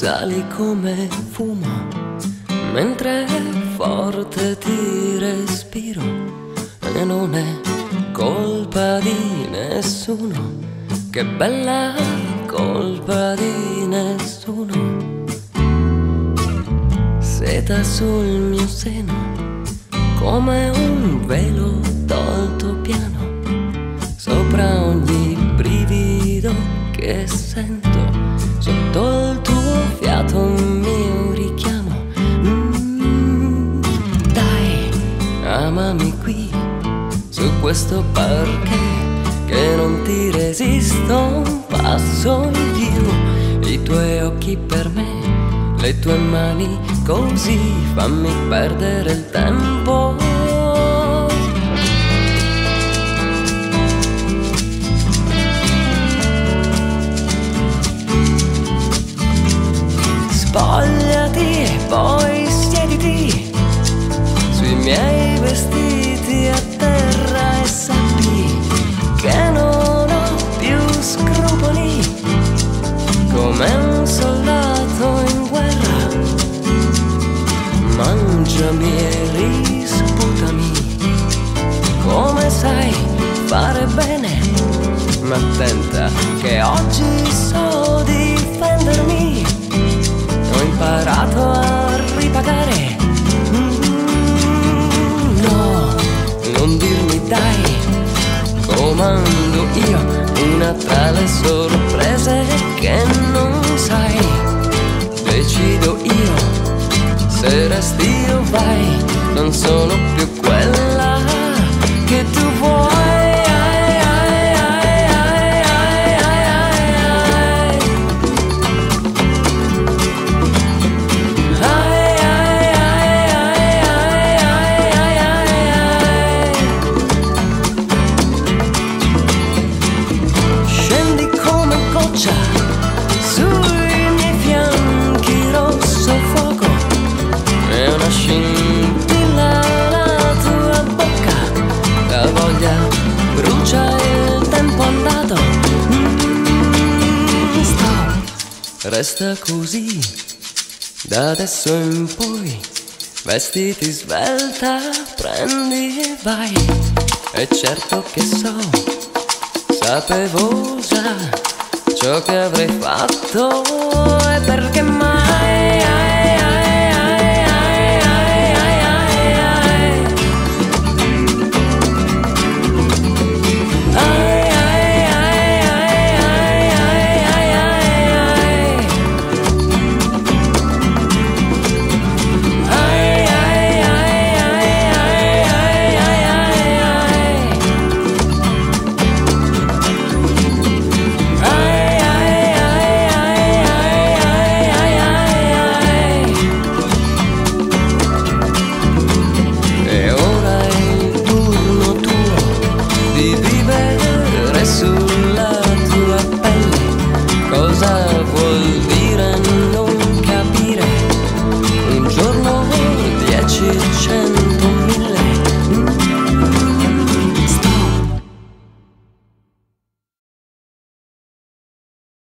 sali come fumo, mentre forte ti respiro e non è colpa di nessuno, che bella colpa di nessuno. Seta sul mio seno, come un velo tolto piano, sopra ogni brivido che sento, amami qui su questo parquet che non ti resisto un passo in più i tuoi occhi per me le tue mani così fammi perdere il tempo. Spogliati e poi Mangiami e risputami come sai fare bene, ma attenta che oggi so difendermi. Ho imparato a ripagare. Mm, no, non dirmi dai, comando io una tra le sorprese che non sai. non sono brucia il tempo andato. Mm, stop resta così. Da adesso in poi vestiti svelta prendi e vai. E certo che so Sapevo già ciò che avrei fatto. E perché was